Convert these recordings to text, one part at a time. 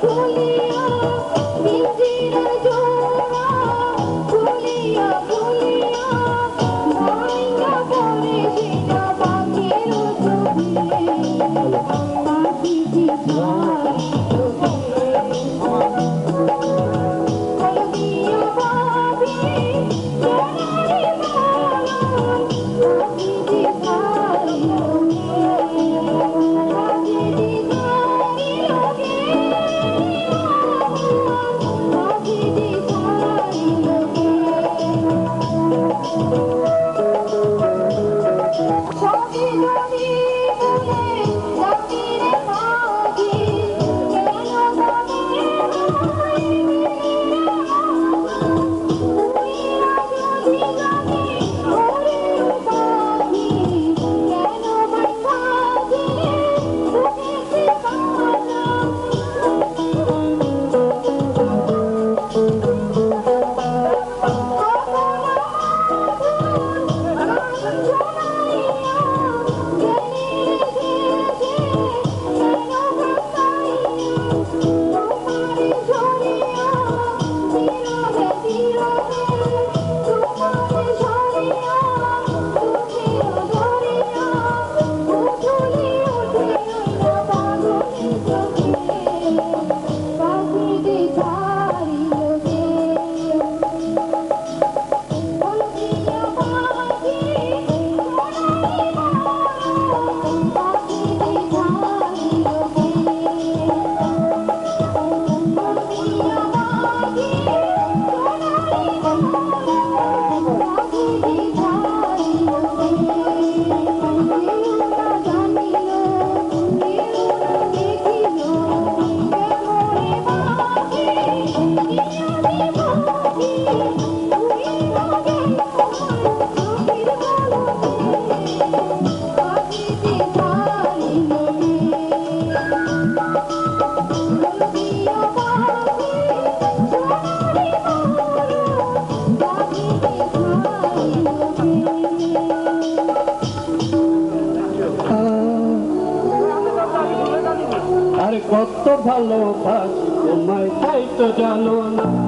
所以 কত ভালোবাসি তোমায় তাই তো জানো না।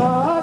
Oh.